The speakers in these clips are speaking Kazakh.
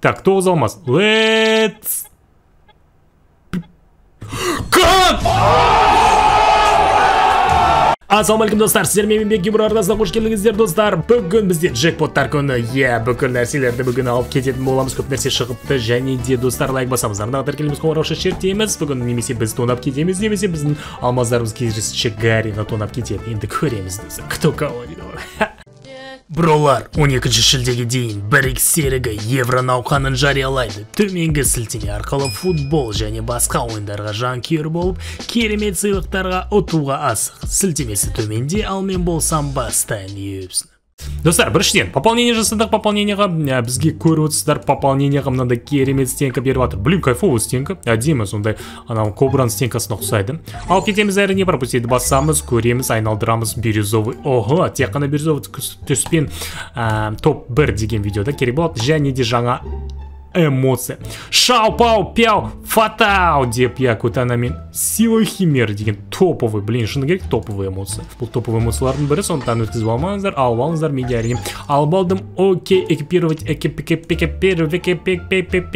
так тоғыз алмас let's как ассалаумағалейкум достар сіздермен еңбек юмор арнасына қош келдіңіздер достар. Бүгін бізде джекпоттар күні. Иә бүкіл нәрселерді бүгін алып кететін боламыз. Көп нәрсе шығыпты және де достар лайк басамыз. Арнаға тіркелеміз қоңырауша шертеміз. Бүгін немесе біз тонап кетеміз немесе біздің алмаздарымыз керісінше гарріні тонап кетеді. Енді көреміз достар. Кто кого дейді ғой Бұролар, 12 шілдеге дейін бірік серігі евро науқанын жариялайды. Төменгі сілтеме арқылы футбол және басқа ойындарға жанкүйер болып, керемет сыйлықтарға ұтуға асық. Сілтемесі төменде, ал мен болсам бастайын достар біріншіден пополнение жасадық пополнениеға бізге көріп отырсыздар пополнениеға мынандай керемет стенка беріп жатыр блин кайфовый стенка. Әдемі сондай анау кобраның стенкасына ұқсайды алып кетеміз әрине пропустить басамыз көреміз айналдырамыз бирюзовый. Ого тек қана бирюзовый түспен ә, топ бір деген видеода керек болады және де жаңа эмоция шау пау пяу фатау деп иә көтанамен сила химер деген топовый блин шыны керек топовый эмоция бұл топовый эмоциялардың бірі сондықтан өткізіп алмаңыздар алып алыңыздар менде әрине. Алып алдым окей экипировать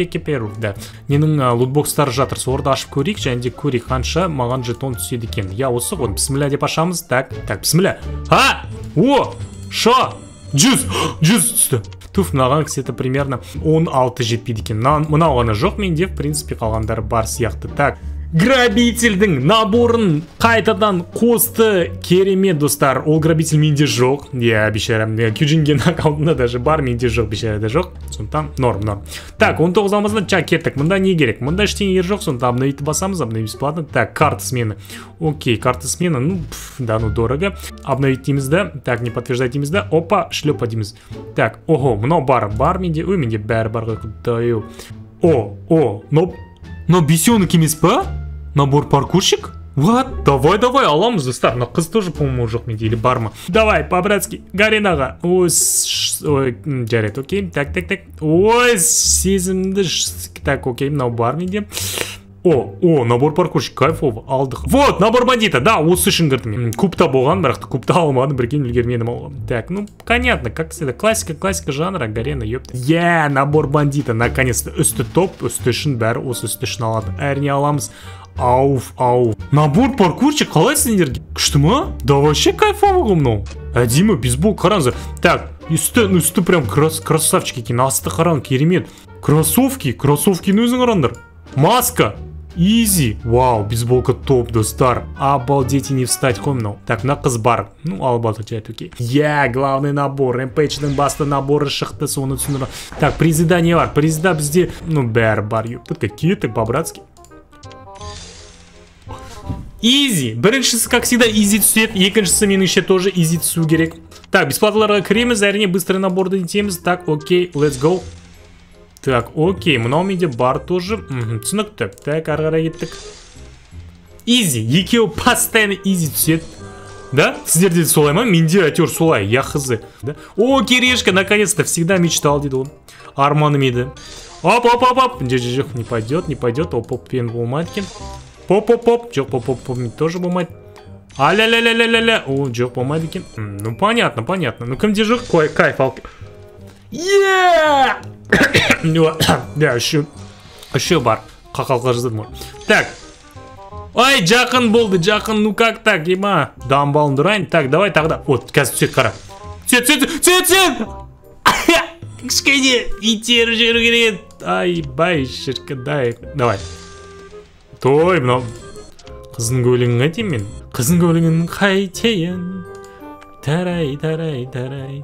экиперу да. Ненің лутбокстары жатыр соларды ашып көрейік және де көрейік қанша маған жетон түседі екен. Иә осы ғой бісміллә деп ашамыз так так бісміллә. А? О шо? Жүз жүз түсті. Туф мынаған то примерно 16 жетпейді екен мынау ғана жоқ менде в принципе қалғандары бар сияқты. Так грабительдің наборын қайтадан қосты керемет достар. Ол грабитель менде жоқ. Иә бейшара. Кюджинген аккаунтында даже бар менде жоқ бейшарада жоқ. Сондықтан норм норм. Так 19 алмасына ча кеттік. Мында не керек? Мында ештеңе жоқ. Сондықтан обновить басамыз обновить бесплатно. Так карта смены окей карта смены ну пф, да ну дорого. Обновить дейміз да? Так не подтверждать дейміз да? Опа шлепа дейміз. Так ого мынау бар бар менде. Ой менде бәрі бар ғой құдай о о но но бесенок емес па набор паркурщик What? Давай, давай, аламыз достар. Мына қыз тоже, по-моему, жоқ менде или бар ма? Давай, по-братски, Гаринаға. Ой, ой, жарайды, окей. Так, так, так. Ой, сезімді. Так, окей, мынау бар менде. О, о, набор паркурщик, кайфово, алдық. Вот, набор бандита, да, осы үшін кірдім мен. Кубта болған, бірақ кубта алмадым, прикинь, үлгермедім алған. Так, ну, понятно, как всегда, классика, классика жанра, Гарена, ёпта. Yeah, набор бандита, наконец-то, үсті топ, үсті үшін бәрі осы үсті үшін алады. Әрине аламыз. ауф ауф набор паркурчик қалай сендерге күшті ма да вообще кайфово ғой мынау әдемі бейсбол қараңыздар так үсті үсті прям крас, красавчик екен асты қараң керемет кроссовки кроссовкині өзің қараңдар маска Изи. Вау, бейсболка топ, достар. Обалдеть и не встать қой мынау. Так, мына қыз бар. Ну, алып алдық жарайды, окей. Я, главный набор. Рэмпейдждің басты наборы шықты, соны түсіндірі. Так, призида не бар? Призида бізде, ну, бәрі бар. Ёпта, какие ты по-братски. Изи. Біріншісі, как всегда, изи түседі. Екіншісі, меніңше, тоже изи түсу керек. Так, бесплатларға кіреміз, әрине, быстрый наборды етеміз. Так, окей, let's go. Так, окей, мынау менде бар тоже. түсінікті. Так, ары қарай кеттік. Изи. Екеуі постоянно изи түседі. Да? Сіздерде де солай ма? Менде әйтеуір солай, я хз. Да? О, керешка, наконец-то, всегда мечтал дейді ол. Арманым еді. Оп, оп, оп, оп. Жоқ, не пойдет, не пойдет. Оп, оп, пен болмайды екен. Поп-поп-поп. Жоқ, поп-поп-поп тоже болмайды. А-ля-ля-ля-ля-ля-ля. О, жоқ болмайды екен. Ну, понятно, понятно. Ну, кімде жоқ? Кой, кайф ал. Еее! Да, үшеу. Үшеу бар. Қақалқа жаздым ғой. Так. Ай, жақын болды, жақын. Ну, как так, ема? Дамбалын дұрайын. Так, давай тағы да. Вот, қазір түсет қара. Түсет, түсет, түсет, түсет! Кішкене итеріп жүру керек. Ай, бай, шіркін, дай. Давай. той мынау қыздың көйлегін қайтейін мен қыздың көйлегін қайтейін тарай тарай тарай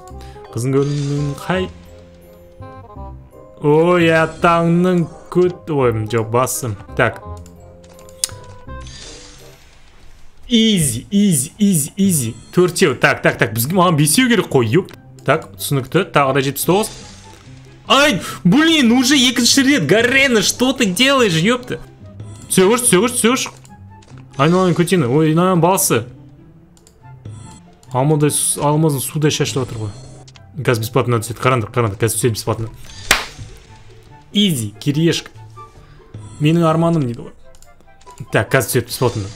қыздың көйлегін қай ой атаңның көт ой жоқ басым так изи изи изи изи төртеу так так так бізге маған бесеу керек қой еп так түсінікті тағы да жетпіс тоғыз ай блин уже екінші рет гарена что ты делаешь ёпта түсе көрші түсе көрші түсе көрші айналайын көтені ой айналайын баласы алмадай алмаздың судай шашылып жатыр ғой Қазір бесплатно түседі қараңдар қараңдар қазір түседі бесплатно. Изи кирешка менің арманым дейді ғой так қазір түседі бесплатно.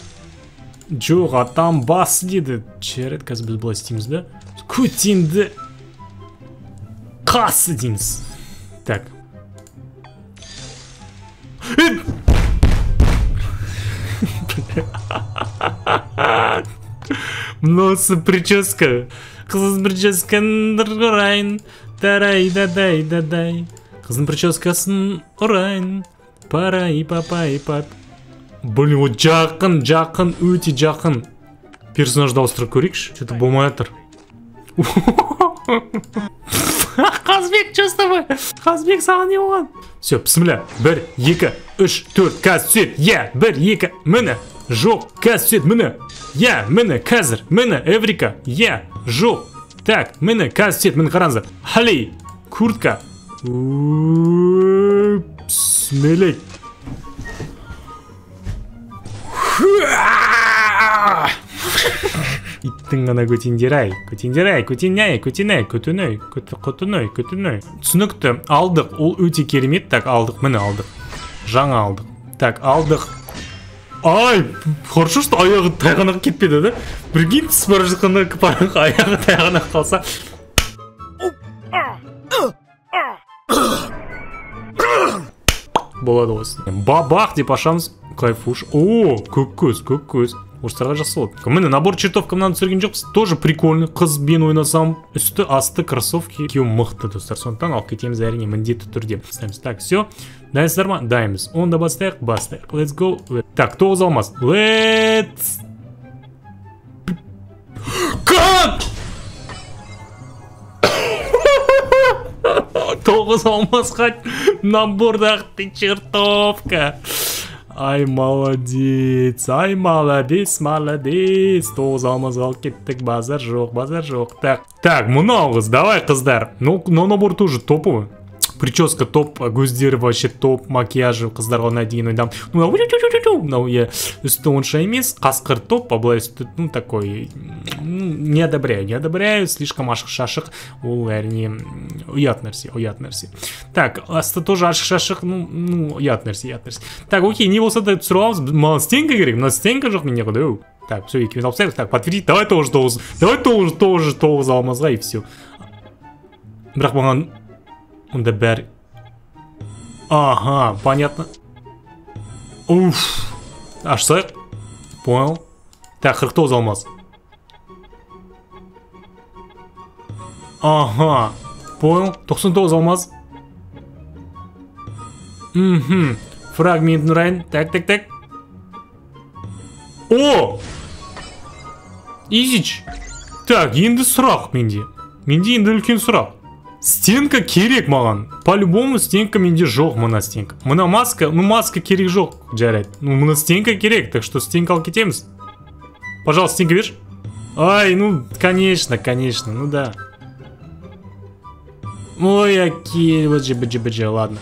Жоқ атам басы деді жарайды қазір біз былай істейміз да? Көтенді қасы дейміз так. Мынасы прическа. Қыз прическаны ұрайын тарай дадай дадай қыздың прическасын ұрайын парай папай пап. Блин вот жақын жақын өте жақын. Персонажды ауыстырып көрейікші. Что то болмай жатыр қазбек че с тобой? Қазбек саған не болған? Все бісміллә. Бір екі үш төрт қазір түседі иә бір екі міне. Жоқ қазір түседі міне. Иә міне қазір міне эврика иә жоқ так міне қазір түседі міне қараңыздар. Хали куртка. Бісмелей иттің ғана көтендері ай көтендері ай көтене көтене көтене көтене көтене түсінікті алдық ол өте керемет. Так алдық міне алдық. Жаңа алдық. Так алдық. Ай хорошо что аяғы тайғанақ кетпеді да прикинь түсіп бара жатқанда аяғы тайғанақ қалса. Болады осы бабах деп ашамыз. Кайфуш. О көк көз көк көз. орыстарға жақсы болады міне набор чертов мынаны түсірген жоқпыз тоже прикольный қызбен ойнасам үсті асты кроссовки кию мықты достар сондықтан алып кетеміз әрине міндетті түрде ставимыз так все дайынсыздар ма дайынбыз онда бастайық бастайық let's go так тоғыз алмас let's как тоғыз алмасқа набордағы чертовка Ай молодец. Ай молодец молодец. Тоғыз алмазға алып кеттік. Базар жоқ базар жоқ. Так так мынау қыз давай қыздар. Ну но набор тоже топовый. прическа топ көздері вообще топ макияжы қыздарға ұнайды деген ойдамын мынау иә үсті онша емес қасқыр топ а былай үсті ну такой не одобряю не одобряю слишком ашық шашық ол әрине ұят нәрсе ұят нәрсе так асты тоже ашық шашық ну ну ұят нәрсе ұят нәрсе так окей не болса да түсіріп аламыз маған стенка керек мына стенка жоқ менде құдай так все екеуміз алып тастайық так подтвердить давай тоже тоғыз давай тоже тоже тоғыз алмазға и все бірақ маған онда бәрі ага понятно. Уф. Ашсайық понял. Так қырық тоғыз алмаз ага понял. Тоқсан тоғыз алмаз мхм фрагментін ұрайын так так так. О! Изич. Так енді сұрақ менде менде енді үлкен сұрақ стенка керек маған по-любому стенка менде жоқ мына стенка мына маска ну маска керек жоқ жарайды ну мына стенка керек так что стенка алып кетеміз пожалуйста стенка берші ай ну конечно конечно ну да ой окей бджи бджи бджи ладно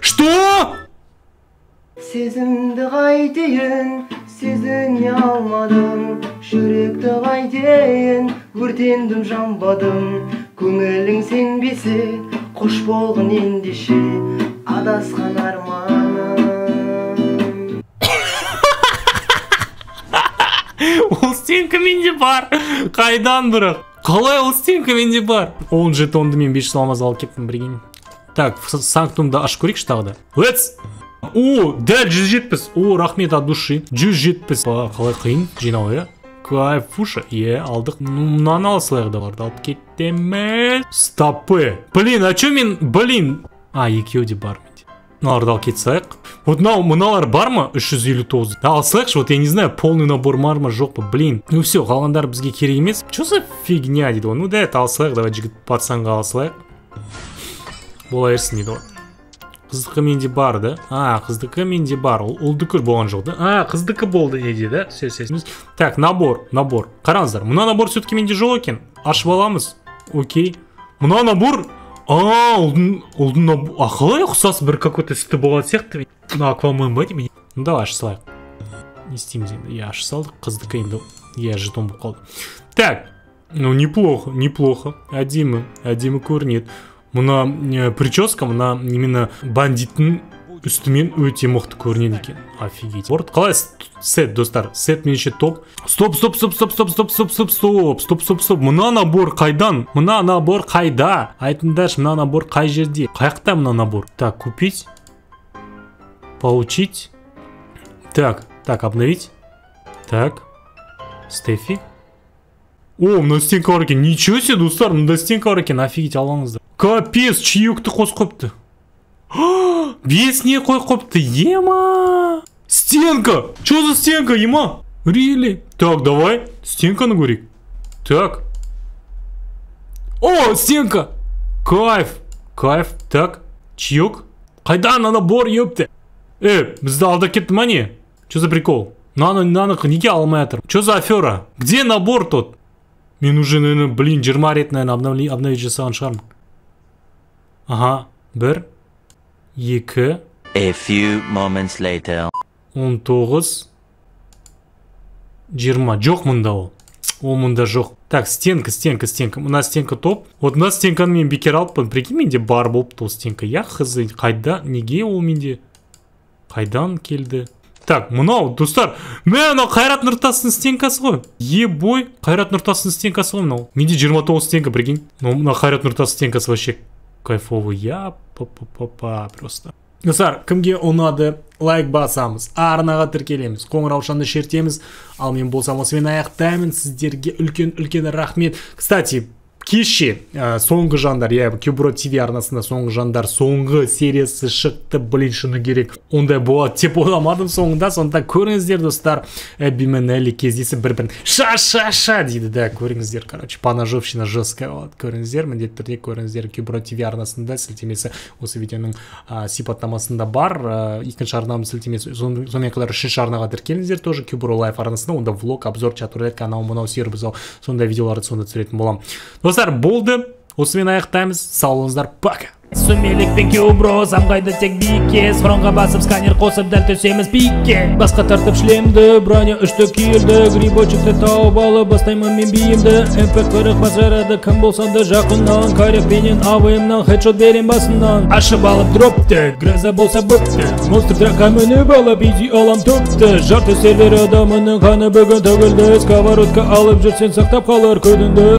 что сезімді қайтейін сезіне алмадым жүректі қайтейін өртендім жанбадым көңілің сенбесе қош болғын ендеше адасқан арманым. Ол стенка менде бар. Қайдан бірақ? Қалай ол стенка менде бар? Он жетонды мен 500 алмаз алып кеттім прикинь так санктумды ашып көрейікші тағы да. Let's о дәл жүз жетпіс. О рахмет от души. Жүз жетпіс. Қалай қиын? Жинау иә? Кайфуша иә алдық ну мынаны ала салайық даварды алып кетеміз стопы. Блин а че мен блин? А екеуі де бар менде. Мыналарды алып кете салайық вот мынау мыналар бар ма? үш жүз елу тоғыз. Ала салайықшы вот я не знаю полный набор бар ма жоқ па? Блин. Ну все қалғандары бізге керек емес. Че за фигня дейді ғой. Ну да это ала салайық давай жігіт пацанға ала салайық бола берсін дейді ғой. Қыздікі менде бар да а қыздікі менде бар ол ұлдікі болған жоқ да а қыздікі болды неде да все все так набор набор қараңыздар мына набор все таки менде жоқ екен ашып аламыз окей мына набор а ұлдың ұлдың а қалай ұқсас бір какой то сүті болған сияқты мына аквамен ба деймін ну давай аша салайық не істейміз енді иә аша салдық қыздікі енді иә жетон болып қалды так ну неплохо неплохо. Әдемі әдемі көрінеді мына ә, прическа мына именно бандиттің үстімен өте мықты көрінеді екен офигеть борт қалай сет достар сет меніңше топ стоп стоп стоп стоп стоп стоп стоп стоп стоп стоп стоп стоп мына набор қайдан мына набор қайда айтыңдаршы мына набор қай жерде қай жақта мына набор так купить Получить. Так, так, обновить. Так. Стефи. О, мына стенка бар екен ничего себе достар мында стенка бар екен офигеть алыңыздар капец чаекті қосып қойыпты бесіне қойып қойыпты ема стенка че за стенка ема рили так давай стенканы көрейік так о стенка кайф кайф так чаек қайда ана бор епті э бізді алдап кетті ма не че за прикол мынаны мынаны неге алмай жатыр че за афера где набор тот мен уже наверное блин жиырма рет наверное обновли обновить жасаған шығармын ага бір екі A few moments later. он тоғыз жиырма жоқ мында ол ол мында жоқ так стенка стенка стенка мына стенка топ вот мына стенканы мен бекер алыппын прикинь менде бар болыпты ол стенка я хз қайда неге ол менде қайдан келді так мынау достар мә мынау қайрат нұртастың стенкасы ғой ебой қайрат нұртастың стенкасы ғой мынау менде жиырма тоғыз стенка прикинь мына қайрат нұртастың стенкасы вообще кайфовый я па па па па просто достар кімге ұнады лайк басамыз? Арнаға тіркелеміз. Қоңыраушаны шертеміз. Ал мен болсам осымен аяқтаймын. Сіздерге үлкен үлкен рахмет. Кстати кеше ә, соңғы жандар иә кюбро тв арнасында соңғы жандар соңғы сериясы шықты блин шыны керек. Ондай болады деп ойламадым соңында. Сонда көріңіздер достар эбби мен элли кездесіп бір бірін ша ша ша дейді да көріңіздер короче поножовщина жесткая болады. Көріңіздер міндетті түрде көріңіздер кюбро тв арнасында сілтемесі осы видеоның ә, сипаттамасында бар. Ә, екінші арнамның сілтемесі сон- сонымен қатар үшінші арнаға тіркеліңіздер тоже кюбро лайф арнасында. Онда влог обзор чатурет анау мынау сер бұзау сондай видеоларды сонда түсіретін боламын. Достар болды. Осымен аяқтаймыз. Сау болыңыздар. Пока. Сумелік пен кеубро самғайды тек биікке схронға басып сканер қосып дәл төсеміз биікке басқа тартып шлемді броня үшті киілді грибочекті тауып алып бастаймын мен биімді. Мп қырық бас жарады кім болсаң да жақыннан. Карепенен авмнан хедшот берем басынан ашып алып дропты гроза болса бөпті монстр тракқа мініп алып изи алам топты. Жарты сервер адамының қаны бүгін төгілді. Сковородка алып жүрсең сақтап қалар көдіңді